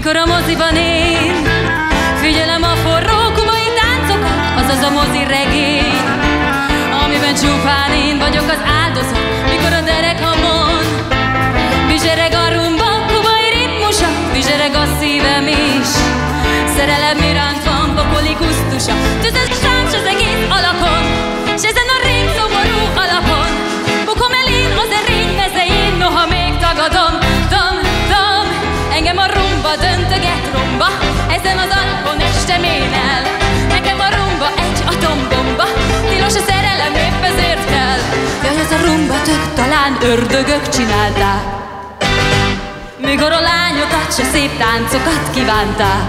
Mikor a moziban én Figyelem a forró kubai táncokat Azaz a mozi regény Amiben csupán én vagyok az áldozat. Mikor a derekamon Bizsereg a rumba kubai ritmusa Bizsereg a szívem is. Szerelem iránt van pokoli kusztusa Tüzes táncs Engem a rumba döntöget rumba Ezen az alapon estem én el Nekem a rumba egy atombomba Tilos a szerelem épp ezért kell. Jaj, ez a rumba tök talán ördögök csinálták Mikor a lányokat se szép táncokat kívánták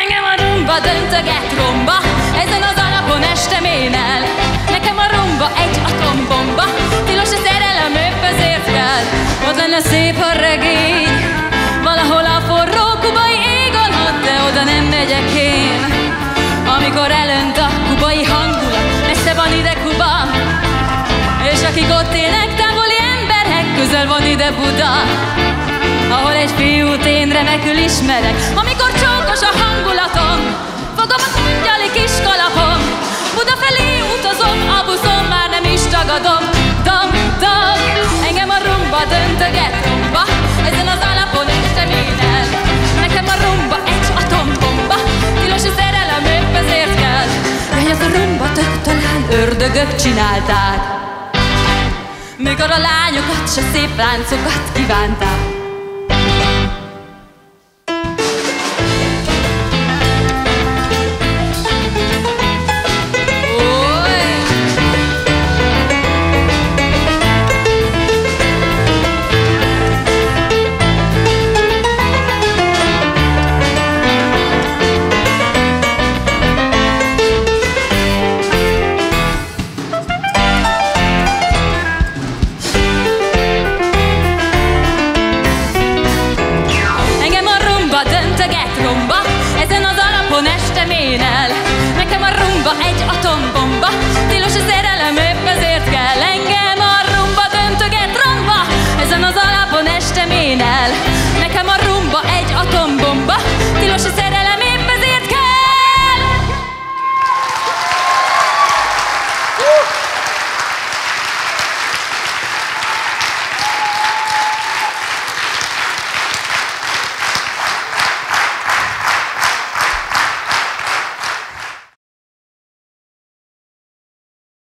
Engem a rumba döntöget romba Ezen az alapon estem én el Nekem a rumba egy atombomba Tilos a szerelem épp ezért kell. Ott lenne szép a regény ott élnek távoli emberek Közel van ide Buda ahol egy fiút én remekül ismerek. Amikor csókos a hangulatom Fogom az angyali kis kalapom Buda felé utazom, a buszon már nem is tagadom. Dam, dam, engem a rumba döntöget rumba Ezen az alapon én el Nekem a rumba egy atombomba Tilos a szerelem épp ezért kell. Jaj, az a rumba tök talán ördögök csinálták Mikor a lányokat se szép láncokat kívánták alapon estem én el. Nekem a rumba egy atombomba. Tilos a szerelem épp ezért kell Engem a rumba döntöget rumba. Ezen az alapon estem én el. Nekem a rumba egy atombomba. Tilos a szerelem